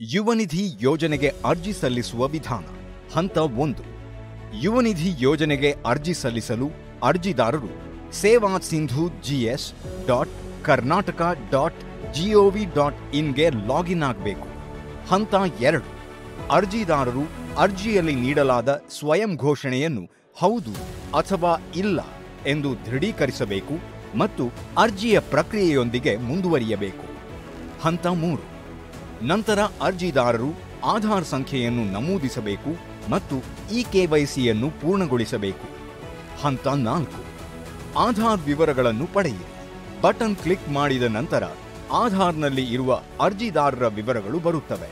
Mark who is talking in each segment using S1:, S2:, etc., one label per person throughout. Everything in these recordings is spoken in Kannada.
S1: ಯುವನಿಧಿ ಯೋಜನೆಗೆ ಅರ್ಜಿ ಸಲ್ಲಿಸುವ ವಿಧಾನ. ಹಂತ ಒಂದು. ಯುವನಿಧಿ ಯೋಜನೆಗೆ ಅರ್ಜಿ ಸಲ್ಲಿಸಲು ಅರ್ಜಿದಾರರು Seva Sindhu GS dot Karnataka dot gov dot ಇನ್ಗೆ login ಆಗಬೇಕು. ಹಂತ ಎರಡು. ಅರ್ಜಿದಾರರು ಅರ್ಜಿಯಲ್ಲಿ ನೀಡಲಾದ ಸ್ವಯಂ ಘೋಷಣೆಯನ್ನು ಹೌದು ಅಥವಾ ಇಲ್ಲ ಎಂದು ದೃಢೀಕರಿಸಬೇಕು ಮತ್ತು ಅರ್ಜಿಯ ಪ್ರಕ್ರಿಯೆಯೊಂದಿಗೆ ಮುಂದುವರಿಯಬೇಕು. ಹಂತ ಮೂರು. ನಂತರ ಅರ್ಜಿದಾರರು ಆಧಾರ್ ಸಂಖ್ಯೆಯನ್ನು ನಮೂದಿಸಬೇಕು ಮತ್ತು ಇ ಕೆವೈಸಿಯನ್ನು ಪೂರ್ಣಗೊಳಿಸಬೇಕು. ಹಂತ ನಾಲ್ಕು. ಆಧಾರ್ ವಿವರಗಳನ್ನು ಪಡೆಯಿರಿ. ಬಟನ್ ಕ್ಲಿಕ್ ಮಾಡಿದ ನಂತರ ಆಧಾರ್ನಲ್ಲಿ ಇರುವ ಅರ್ಜಿದಾರರ ವಿವರಗಳು ಬರುತ್ತವೆ.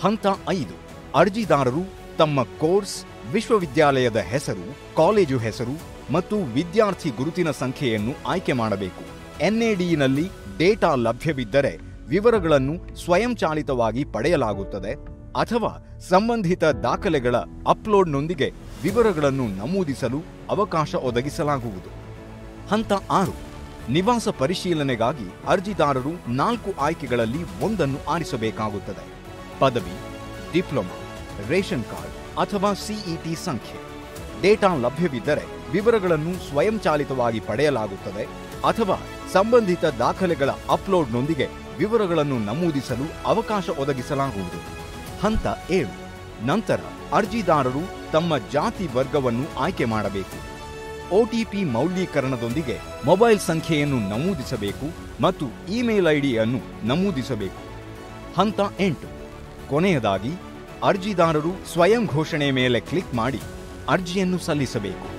S1: ಹಂತ ಐದು. ಅರ್ಜಿದಾರರು ತಮ್ಮ ಕೋರ್ಸ್, ವಿಶ್ವವಿದ್ಯಾಲಯದ ಹೆಸರು, ಕಾಲೇಜು ಹೆಸರು ಮತ್ತು ವಿದ್ಯಾರ್ಥಿ ಗುರುತಿನ ಸಂಖ್ಯೆಯನ್ನು ಆಯ್ಕೆ ಮಾಡಬೇಕು. ಎನ್ಎಡಿನಲ್ಲಿ ಡೇಟಾ ಲಭ್ಯವಿದ್ದರೆ ವಿವರಗಳನ್ನು ಸ್ವಯಂಚಾಲಿತವಾಗಿ ಪಡೆಯಲಾಗುತ್ತದೆ ಅಥವಾ ಸಂಬಂಧಿತ ದಾಖಲೆಗಳ ಅಪ್ಲೋಡ್ನೊಂದಿಗೆ ವಿವರಗಳನ್ನು ನಮೂದಿಸಲು ಅವಕಾಶ ಒದಗಿಸಲಾಗುವುದು. ಹಂತ ಆರು, ನಿವಾಸ ಪರಿಶೀಲನೆಗಾಗಿ ಅರ್ಜಿದಾರರು ನಾಲ್ಕು ಆಯ್ಕೆಗಳಲ್ಲಿ ಒಂದನ್ನು ಆರಿಸಬೇಕಾಗುತ್ತದೆ. ಪದವಿ, ಡಿಪ್ಲೊಮಾ, ರೇಷನ್ ಕಾರ್ಡ್ ಅಥವಾ ಸಿಇಟಿ ಸಂಖ್ಯೆ. ಡೇಟಾ ಲಭ್ಯವಿದ್ದರೆ ವಿವರಗಳನ್ನು ಸ್ವಯಂಚಾಲಿತವಾಗಿ ಪಡೆಯಲಾಗುತ್ತದೆ ಅಥವಾ ಸಂಬಂಧಿತ ದಾಖಲೆಗಳ ಅಪ್ಲೋಡ್ನೊಂದಿಗೆ ವಿವರಗಳನ್ನು ನಮೂದಿಸಲು ಅವಕಾಶ ಒದಗಿಸಲಾಗುವುದು. ಹಂತ ಏಳು. ನಂತರ ಅರ್ಜಿದಾರರು ತಮ್ಮ ಜಾತಿ ವರ್ಗವನ್ನು ಆಯ್ಕೆ ಮಾಡಬೇಕು. ಒಟಿಪಿ ಮೌಲ್ಯೀಕರಣದೊಂದಿಗೆ ಮೊಬೈಲ್ ಸಂಖ್ಯೆಯನ್ನು ನಮೂದಿಸಬೇಕು ಮತ್ತು ಇಮೇಲ್ ಐಡಿಯನ್ನು ನಮೂದಿಸಬೇಕು. ಹಂತ ಎಂಟು. ಕೊನೆಯದಾಗಿ, ಅರ್ಜಿದಾರರು ಸ್ವಯಂ ಘೋಷಣೆ ಮೇಲೆ ಕ್ಲಿಕ್ ಮಾಡಿ ಅರ್ಜಿಯನ್ನು ಸಲ್ಲಿಸಬೇಕು.